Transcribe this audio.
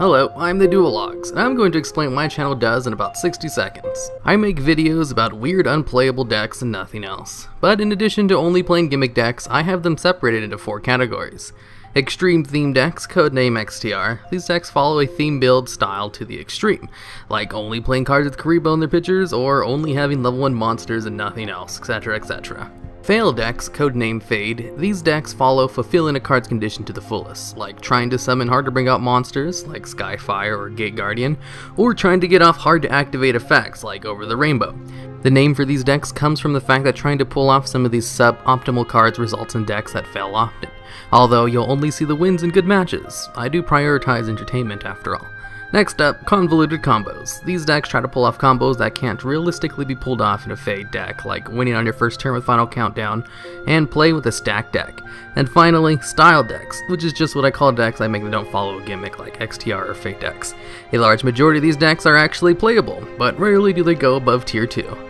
Hello, I'm the DuelLogs, and I'm going to explain what my channel does in about 60 seconds. I make videos about weird unplayable decks and nothing else. But in addition to only playing gimmick decks, I have them separated into four categories. Extreme theme decks, codename XTR. These decks follow a theme build style to the extreme, like only playing cards with Kuriboh in their pictures, or only having level 1 monsters and nothing else, etc etc. Fail decks, codename Fade, these decks follow fulfilling a card's condition to the fullest, like trying to summon hard to bring out monsters, like Skyfire or Gate Guardian, or trying to get off hard to activate effects, like Over the Rainbow. The name for these decks comes from the fact that trying to pull off some of these sub-optimal cards results in decks that fail often, although you'll only see the wins in good matches. I do prioritize entertainment after all. Next up, convoluted combos. These decks try to pull off combos that can't realistically be pulled off in a Fade deck, like winning on your first turn with Final Countdown, and play with a stacked deck. And finally, style decks, which is just what I call decks I make that don't follow a gimmick like XTR or Fade decks. A large majority of these decks are actually playable, but rarely do they go above tier 2.